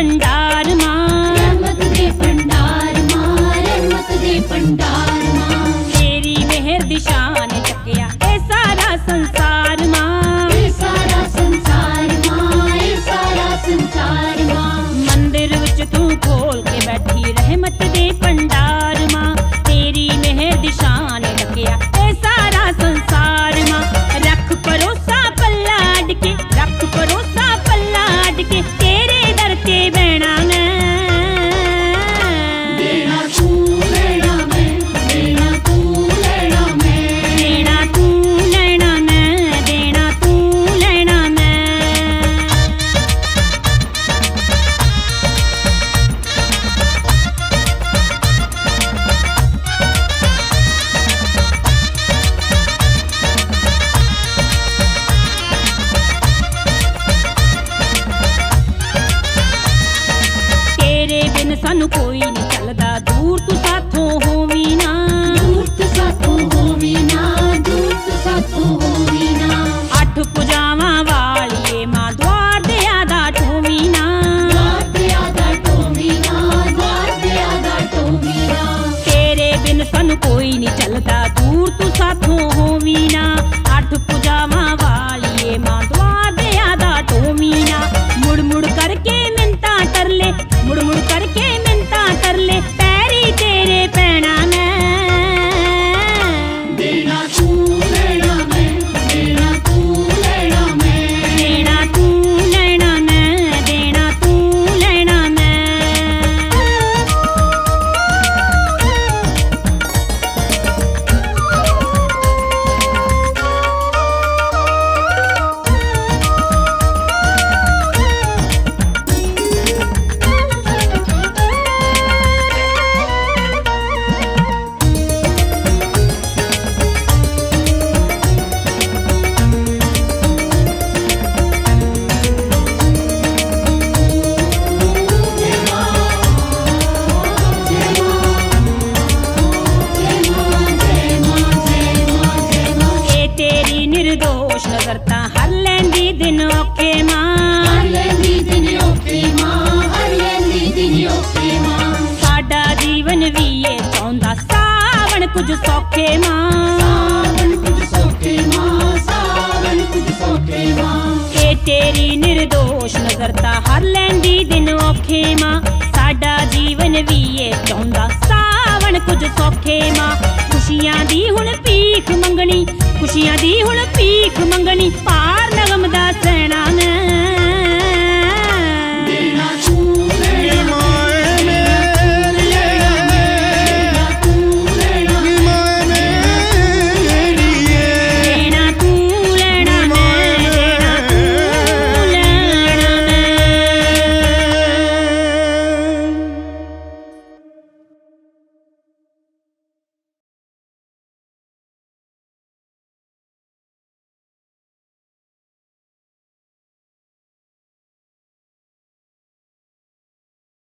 பண்டா ਬਿਨ ਸਾਨੂੰ ਕੋਈ ਨਹੀਂ ਚੱਲਦਾ। ਦੂਰ ਤੂੰ ਸਾਥੋਂ ਹੋਵੀ ਨਾ। ਦੂਰ ਤੂੰ ਸਾਥੋਂ ਹੋਵੀ ਨਾ। ਦੂਰ ਤੂੰ ਸਾਥੋਂ ਹੋਵੀ ਨਾ। ਅੱਠ ਪੁਜਾਵਾਂ ਵਾਲੀਏ ਮਾਂ ਦਵਾਰ ਦੇ ਆਦਾ ਟੋਵੀ ਨਾ। ਦਵਾਰ ਦੇ ਆਦਾ ਟੋਵੀ ਨਾ। ਦਵਾਰ ਦੇ ਆਦਾ ਟੋਵੀ ਨਾ। ਤੇਰੇ ਬਿਨ ਸਾਨੂੰ ਕੋਈ ਨਹੀਂ ਚੱਲਦਾ। ਦੂਰ ਤੂੰ ਸਾਥੋਂ ਹੋਵੀ ਨਾ। ਕੁਝ ਸੌਖੇ ਮਾਂ। ਸਾਵਣ ਕੁਝ ਸੌਖੇ ਮਾਂ ਸਾਵਣ ਤੇਰੀ ਨਿਰਦੋਸ਼ ਨਜ਼ਰ ਤਾਂ ਹਰ ਲੈਂਦੀ ਦਿਨ ਔਖੇ ਮਾਂ। ਸਾਡਾ ਜੀਵਨ ਵੀ ਇਹ ਚਾਹੁੰਦਾ ਸਾਵਣ ਕੁਝ ਸੌਖੇ ਮਾਂ। ਖੁਸ਼ੀਆਂ ਦੀ ਹੁਣ ਪੀਖ ਮੰਗਣੀ, ਖੁਸ਼ੀਆਂ ਦੀ ਹੁਣ ਪੀਖ ਮੰਗਣੀ ਪਾਰ